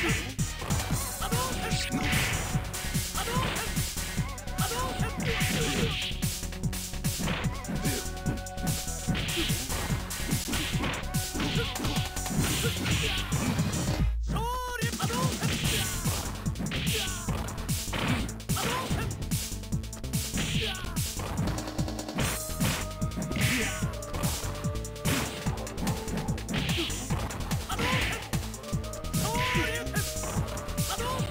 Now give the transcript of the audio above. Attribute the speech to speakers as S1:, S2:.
S1: Yeah. double.